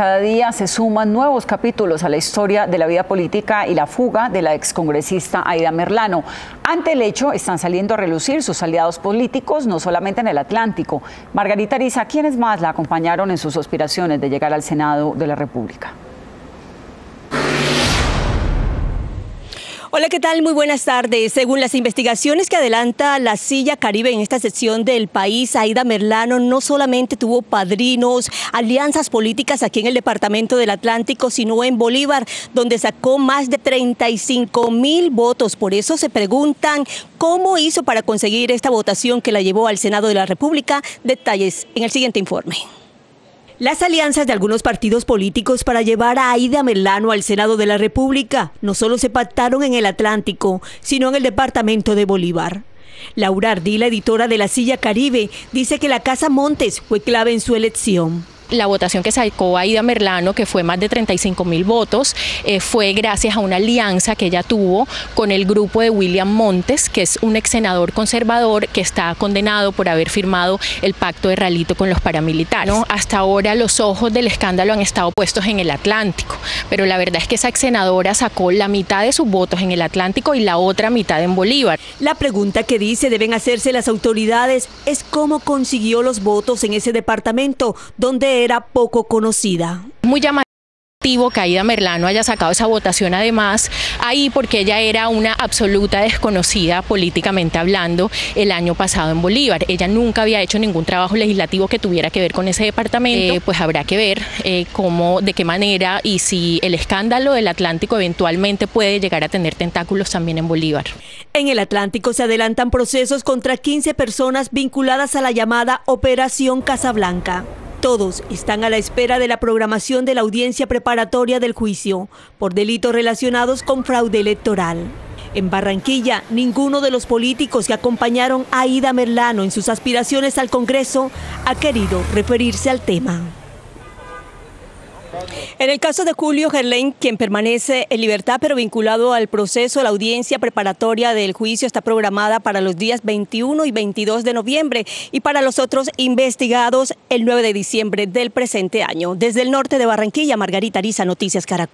Cada día se suman nuevos capítulos a la historia de la vida política y la fuga de la excongresista Aida Merlano. Ante el hecho, están saliendo a relucir sus aliados políticos, no solamente en el Atlántico. Margarita Ariza, ¿quiénes más la acompañaron en sus aspiraciones de llegar al Senado de la República? Hola, ¿qué tal? Muy buenas tardes. Según las investigaciones que adelanta la Silla Caribe en esta sección del país, Aida Merlano no solamente tuvo padrinos, alianzas políticas aquí en el departamento del Atlántico, sino en Bolívar, donde sacó más de 35 mil votos. Por eso se preguntan cómo hizo para conseguir esta votación que la llevó al Senado de la República. Detalles en el siguiente informe. Las alianzas de algunos partidos políticos para llevar a Aida Melano al Senado de la República no solo se pactaron en el Atlántico, sino en el departamento de Bolívar. Laura Ardila, editora de La Silla Caribe, dice que la Casa Montes fue clave en su elección la votación que sacó Aida Merlano, que fue más de 35 mil votos, eh, fue gracias a una alianza que ella tuvo con el grupo de William Montes, que es un ex senador conservador que está condenado por haber firmado el pacto de Ralito con los paramilitares. Hasta ahora los ojos del escándalo han estado puestos en el Atlántico, pero la verdad es que esa ex senadora sacó la mitad de sus votos en el Atlántico y la otra mitad en Bolívar. La pregunta que dice deben hacerse las autoridades es cómo consiguió los votos en ese departamento, donde era poco conocida. Muy llamativo que Aida Merlano haya sacado esa votación además ahí porque ella era una absoluta desconocida políticamente hablando el año pasado en Bolívar. Ella nunca había hecho ningún trabajo legislativo que tuviera que ver con ese departamento. Eh, pues habrá que ver eh, cómo, de qué manera y si el escándalo del Atlántico eventualmente puede llegar a tener tentáculos también en Bolívar. En el Atlántico se adelantan procesos contra 15 personas vinculadas a la llamada Operación Casablanca. Todos están a la espera de la programación de la audiencia preparatoria del juicio por delitos relacionados con fraude electoral. En Barranquilla, ninguno de los políticos que acompañaron a Ida Merlano en sus aspiraciones al Congreso ha querido referirse al tema. En el caso de Julio Gerlain, quien permanece en libertad pero vinculado al proceso, la audiencia preparatoria del juicio está programada para los días 21 y 22 de noviembre y para los otros investigados el 9 de diciembre del presente año. Desde el norte de Barranquilla, Margarita Ariza, Noticias Caracol.